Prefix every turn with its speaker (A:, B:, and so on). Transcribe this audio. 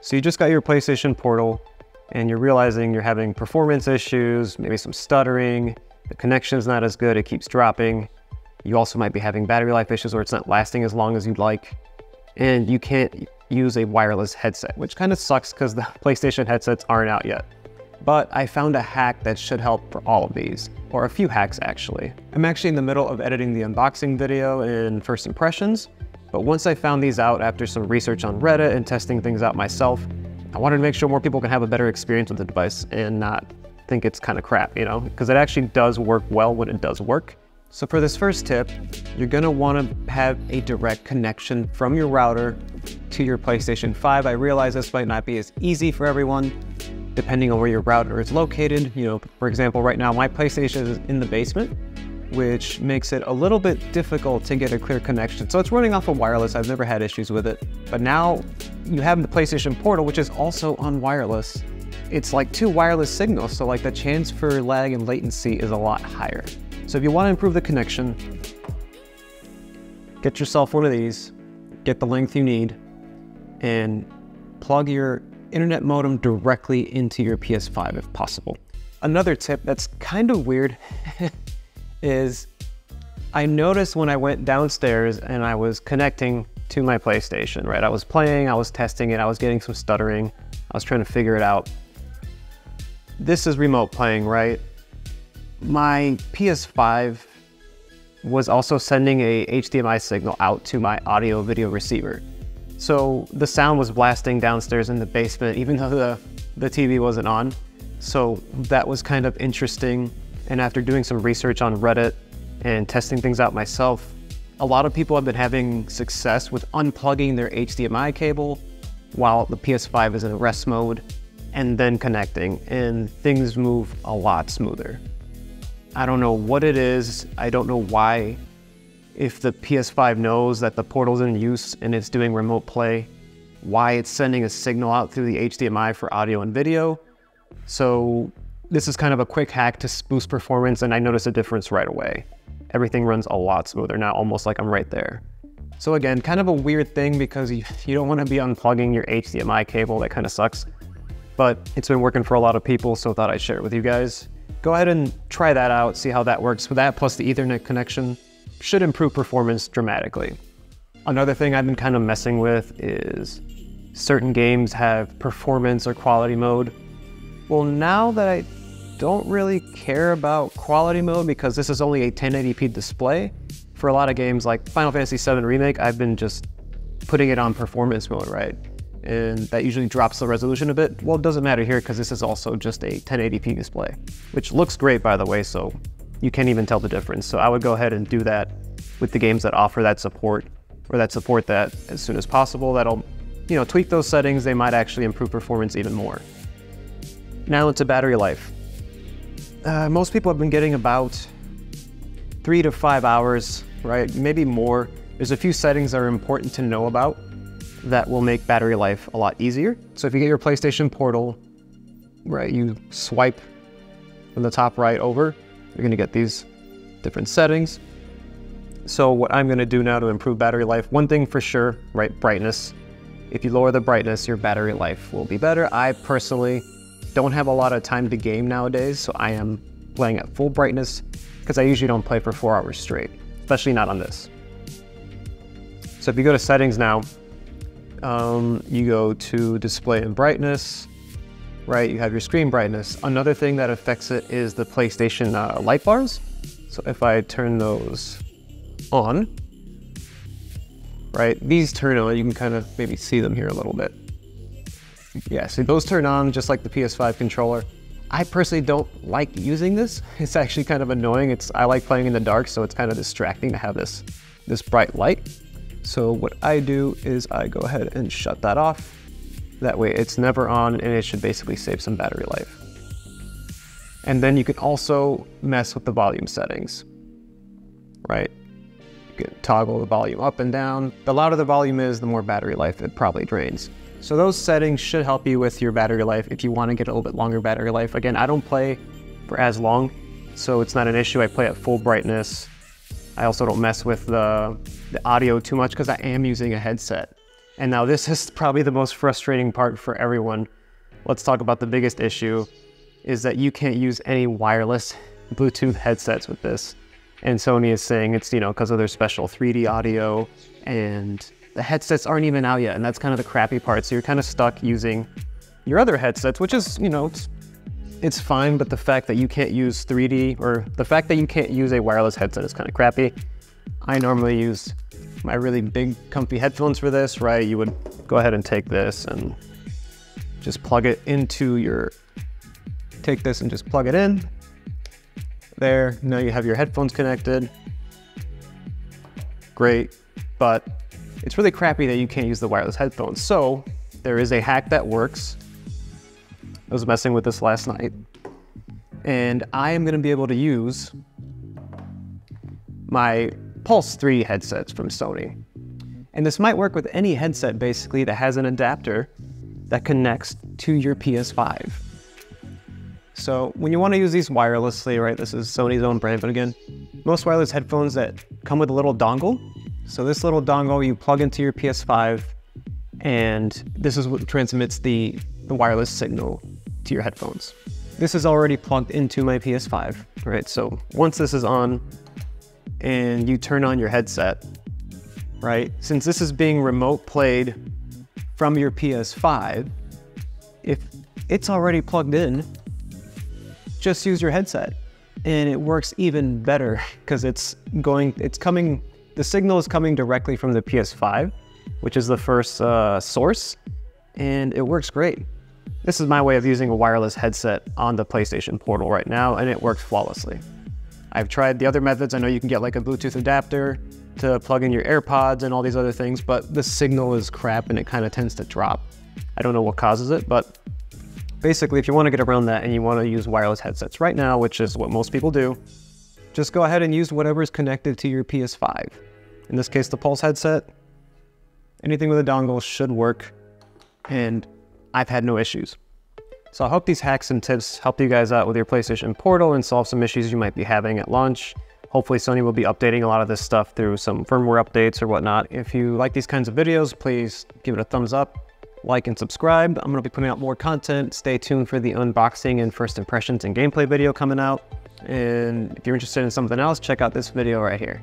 A: So you just got your PlayStation Portal and you're realizing you're having performance issues, maybe some stuttering, the connection's not as good, it keeps dropping. You also might be having battery life issues or it's not lasting as long as you'd like. And you can't use a wireless headset, which kind of sucks because the PlayStation headsets aren't out yet. But I found a hack that should help for all of these, or a few hacks actually. I'm actually in the middle of editing the unboxing video in first impressions, but once I found these out after some research on Reddit and testing things out myself, I wanted to make sure more people can have a better experience with the device and not think it's kind of crap, you know, because it actually does work well when it does work. So for this first tip, you're gonna wanna have a direct connection from your router to your PlayStation 5. I realize this might not be as easy for everyone, depending on where your router is located. You know, for example, right now my PlayStation is in the basement, which makes it a little bit difficult to get a clear connection. So it's running off of wireless. I've never had issues with it. But now you have the PlayStation Portal, which is also on wireless. It's like two wireless signals, so like the chance for lag and latency is a lot higher. So if you want to improve the connection, get yourself one of these, get the length you need, and plug your internet modem directly into your PS5 if possible. Another tip that's kind of weird is I noticed when I went downstairs and I was connecting to my PlayStation, right? I was playing, I was testing it, I was getting some stuttering, I was trying to figure it out. This is remote playing, right? My PS5 was also sending a HDMI signal out to my audio video receiver. So the sound was blasting downstairs in the basement, even though the, the TV wasn't on. So that was kind of interesting. And after doing some research on Reddit and testing things out myself, a lot of people have been having success with unplugging their HDMI cable while the PS5 is in rest mode and then connecting and things move a lot smoother. I don't know what it is. I don't know why. If the PS5 knows that the portal's in use and it's doing remote play, why it's sending a signal out through the HDMI for audio and video. So this is kind of a quick hack to boost performance and I notice a difference right away. Everything runs a lot smoother now, almost like I'm right there. So again, kind of a weird thing because you, you don't want to be unplugging your HDMI cable, that kind of sucks. But it's been working for a lot of people, so thought I'd share it with you guys. Go ahead and try that out, see how that works. With that plus the ethernet connection, should improve performance dramatically. Another thing I've been kind of messing with is certain games have performance or quality mode. Well, now that I don't really care about quality mode because this is only a 1080p display, for a lot of games like Final Fantasy VII Remake, I've been just putting it on performance mode, right? And that usually drops the resolution a bit. Well, it doesn't matter here because this is also just a 1080p display, which looks great by the way, so you can't even tell the difference. So I would go ahead and do that with the games that offer that support or that support that as soon as possible. That'll, you know, tweak those settings. They might actually improve performance even more. Now into battery life. Uh, most people have been getting about three to five hours, right? Maybe more. There's a few settings that are important to know about that will make battery life a lot easier. So if you get your PlayStation Portal, right, you swipe from the top right over, you're gonna get these different settings. So what I'm gonna do now to improve battery life, one thing for sure, right, brightness. If you lower the brightness, your battery life will be better. I personally don't have a lot of time to game nowadays, so I am playing at full brightness because I usually don't play for four hours straight, especially not on this. So if you go to settings now, um, you go to display and brightness, right? You have your screen brightness. Another thing that affects it is the PlayStation uh, light bars. So if I turn those on, right? These turn on, you can kind of maybe see them here a little bit. Yeah, so those turn on just like the PS5 controller. I personally don't like using this. It's actually kind of annoying. It's I like playing in the dark, so it's kind of distracting to have this, this bright light. So what I do is I go ahead and shut that off. That way it's never on and it should basically save some battery life. And then you can also mess with the volume settings, right? You can toggle the volume up and down. The louder the volume is, the more battery life it probably drains. So those settings should help you with your battery life if you want to get a little bit longer battery life. Again, I don't play for as long, so it's not an issue. I play at full brightness. I also don't mess with the, the audio too much because I am using a headset. And now this is probably the most frustrating part for everyone. Let's talk about the biggest issue is that you can't use any wireless Bluetooth headsets with this. And Sony is saying it's, you know, because of their special 3D audio and the headsets aren't even out yet. And that's kind of the crappy part. So you're kind of stuck using your other headsets, which is, you know, it's, it's fine. But the fact that you can't use 3D or the fact that you can't use a wireless headset is kind of crappy. I normally use my really big comfy headphones for this, right? You would go ahead and take this and just plug it into your, take this and just plug it in there, now you have your headphones connected. Great, but it's really crappy that you can't use the wireless headphones. So there is a hack that works. I was messing with this last night. And I am gonna be able to use my Pulse 3 headsets from Sony. And this might work with any headset basically that has an adapter that connects to your PS5. So when you want to use these wirelessly, right, this is Sony's own brand, but again, most wireless headphones that come with a little dongle. So this little dongle you plug into your PS5 and this is what transmits the, the wireless signal to your headphones. This is already plugged into my PS5, right? So once this is on and you turn on your headset, right? Since this is being remote played from your PS5, if it's already plugged in, just use your headset and it works even better because it's going, it's coming, the signal is coming directly from the PS5, which is the first uh, source, and it works great. This is my way of using a wireless headset on the PlayStation Portal right now, and it works flawlessly. I've tried the other methods. I know you can get like a Bluetooth adapter to plug in your AirPods and all these other things, but the signal is crap and it kind of tends to drop. I don't know what causes it, but Basically, if you want to get around that and you want to use wireless headsets right now, which is what most people do, just go ahead and use whatever is connected to your PS5. In this case, the Pulse headset. Anything with a dongle should work, and I've had no issues. So I hope these hacks and tips help you guys out with your PlayStation Portal and solve some issues you might be having at launch. Hopefully Sony will be updating a lot of this stuff through some firmware updates or whatnot. If you like these kinds of videos, please give it a thumbs up like and subscribe. I'm gonna be putting out more content. Stay tuned for the unboxing and first impressions and gameplay video coming out. And if you're interested in something else, check out this video right here.